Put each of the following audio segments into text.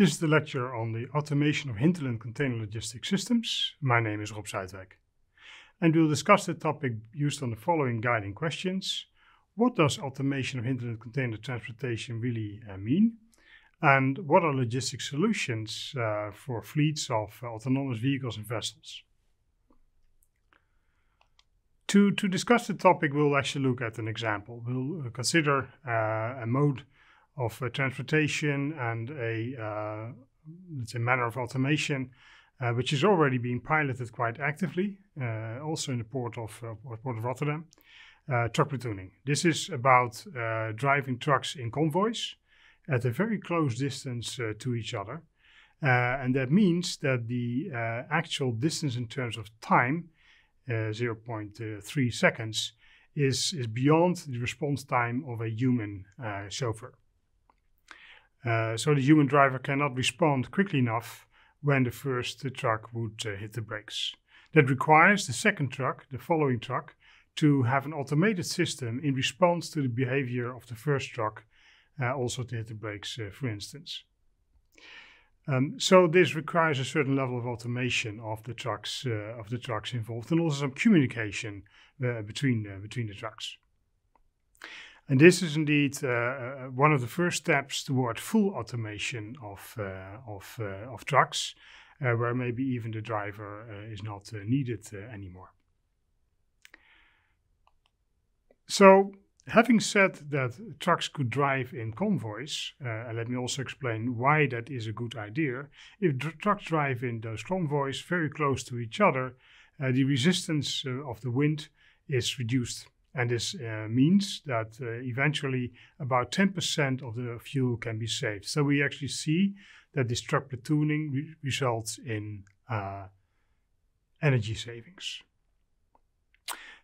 This is the lecture on the automation of hinterland container logistics systems. My name is Rob Zuidwijk. And we'll discuss the topic used on the following guiding questions. What does automation of hinterland container transportation really uh, mean? And what are logistic solutions uh, for fleets of uh, autonomous vehicles and vessels? To, to discuss the topic, we'll actually look at an example. We'll uh, consider uh, a mode of uh, transportation and a uh, let's say manner of automation, uh, which is already being piloted quite actively, also in the port of port of Rotterdam. truck platooning. This is about driving trucks in convoys at a very close distance to each other. Uh, and that means that the uh, actual distance in terms of time, uh, 0.3 seconds, is, is beyond the response time of a human chauffeur. Uh, so the human driver cannot respond quickly enough when the first truck would uh, hit the brakes. That requires the second truck, the following truck, to have an automated system in response to the behavior of the first truck, uh, also to hit the brakes, uh, for instance. Um, so this requires a certain level of automation of the trucks uh, of the trucks involved, and also some communication between between the trucks. And this is indeed uh, uh, one of the first steps toward full automation of, uh, of, uh, of trucks, uh, where maybe even the driver uh, is not needed anymore. So, having said that trucks could drive in convoys, and let me also explain why that is a good idea. If trucks drive in those convoys very close to each other, the resistance of the wind is reduced and this uh, means that uh, eventually about 10% of the fuel can be saved. So we actually see that this truck platooning re results in uh, energy savings.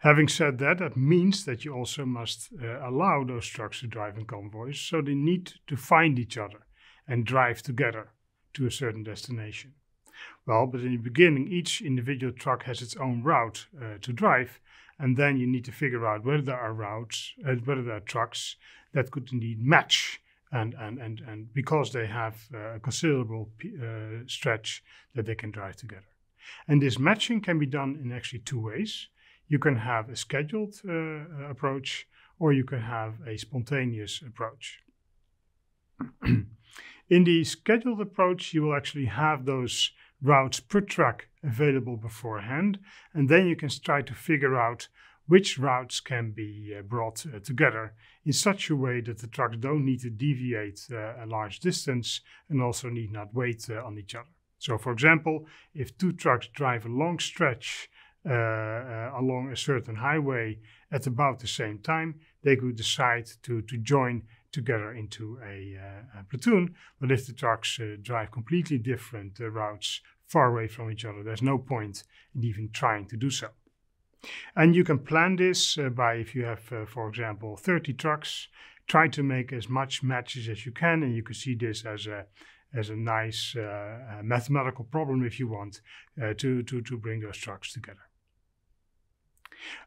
Having said that, that means that you also must uh, allow those trucks to drive in convoys, so they need to find each other and drive together to a certain destination. Well, but in the beginning, each individual truck has its own route uh, to drive, and then you need to figure out whether there are routes, uh, whether there are trucks that could indeed match, and and and and because they have uh, a considerable uh, stretch that they can drive together. And this matching can be done in actually two ways. You can have a scheduled uh, approach, or you can have a spontaneous approach. in the scheduled approach, you will actually have those routes per truck available beforehand. And then you can try to figure out which routes can be uh, brought uh, together in such a way that the trucks don't need to deviate uh, a large distance and also need not wait uh, on each other. So, for example, if two trucks drive a long stretch uh, along a certain highway at about the same time, they could decide to, to join together into a, a platoon. But if the trucks drive completely different routes far away from each other. There's no point in even trying to do so. And you can plan this uh, by, if you have, uh, for example, 30 trucks, try to make as much matches as you can, and you can see this as a as a nice uh, uh mathematical problem, if you want, uh, to to to bring those trucks together.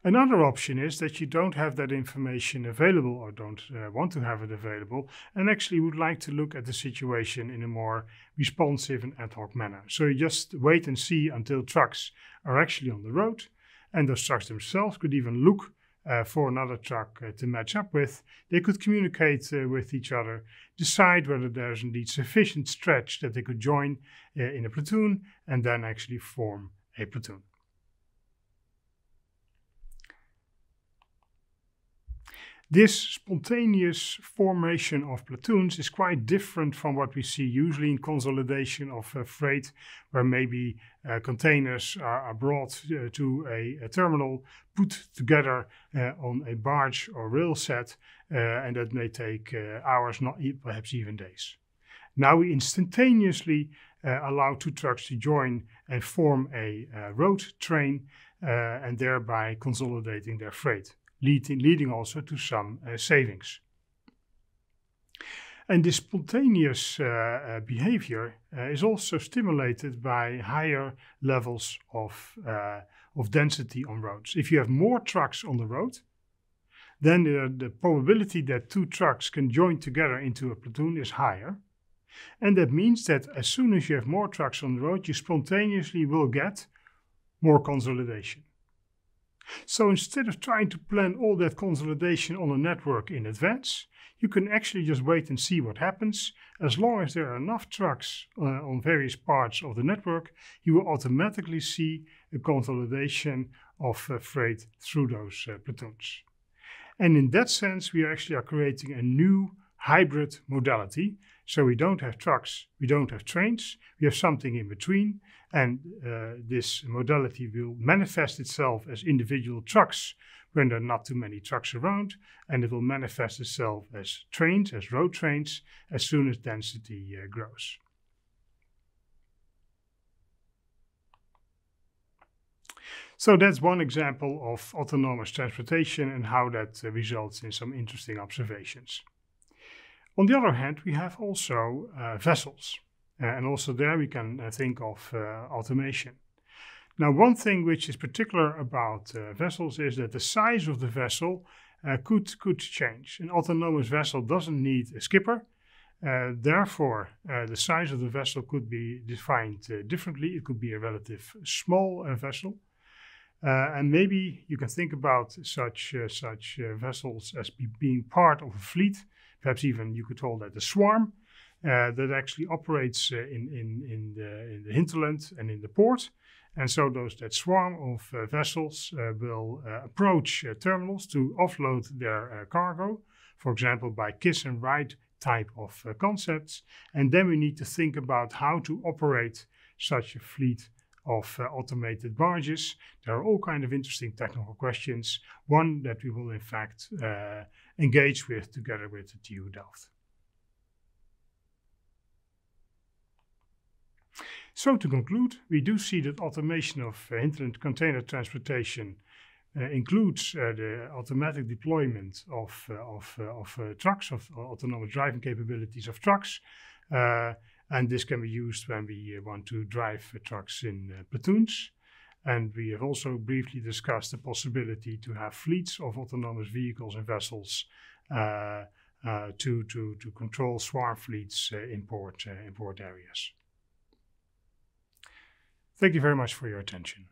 Another option is that you don't have that information available or don't uh, want to have it available and actually would like to look at the situation in a more responsive and ad hoc manner. So you just wait and see until trucks are actually on the road and those trucks themselves could even look uh, for another truck uh, to match up with. They could communicate uh, with each other, decide whether there's indeed sufficient stretch that they could join uh, in a platoon, and then actually form a platoon. This spontaneous formation of platoons is quite different from what we see usually in consolidation of uh, freight, where maybe uh, containers are, are brought uh, to a, a, terminal, put together uh, on a barge or rail set, uh, and that may take uh, hours, not perhaps even days. Now we instantaneously allow two trucks to join and form a road train, and thereby consolidating their freight leading, also to some uh, savings. And this spontaneous uh, uh, behavior is also stimulated by higher levels of, of density on roads. If you have more trucks on the road, then the, the probability that two trucks can join together into a platoon is higher. And that means that as soon as you have more trucks on the road, you spontaneously will get more consolidation. So instead of trying to plan all that consolidation on a network in advance, you can actually just wait and see what happens. As long as there are enough trucks uh, on various parts of the network, you will automatically see a consolidation of uh, freight through those uh, platoons. And in that sense, we actually are creating a new hybrid modality. So we don't have trucks, we don't have trains, we have something in between. And uh, this modality will manifest itself as individual trucks when there are not too many trucks around, and it will manifest itself as trains, as road trains, as soon as density uh, grows. So that's one example of autonomous transportation and how that uh, results in some interesting observations. On the other hand, we have also uh, vessels, uh, and also there we can uh, think of automation. Now, one thing which is particular about uh, vessels is that the size of the vessel uh, could, could change. An autonomous vessel doesn't need a skipper. Uh, therefore, the size of the vessel could be defined differently. It could be a relative small uh, and maybe you can think about such, such vessels as be being part of a fleet. Perhaps even you could call that a swarm. that actually operates in, in, in, the, in the hinterland and in the port, and so those that swarm of uh, vessels uh, will uh, approach uh, terminals to offload their uh, cargo, for example, by kiss and ride type of uh, concepts. And then we need to think about how to operate such a fleet of automated barges. There are all kind of interesting technical questions. One that we will in fact engage with together with the TU Delft. So to conclude, we do see that automation of uh, hinterland container transportation uh, includes uh, the automatic deployment of, uh, of, uh, of uh, trucks, of autonomous driving capabilities of trucks. And this can be used when we uh, want to drive trucks in uh, platoons. And we have also briefly discussed the possibility to have fleets of autonomous vehicles and vessels uh, to, to, to control swarm fleets in, port, in port areas. Thank you very much for your attention.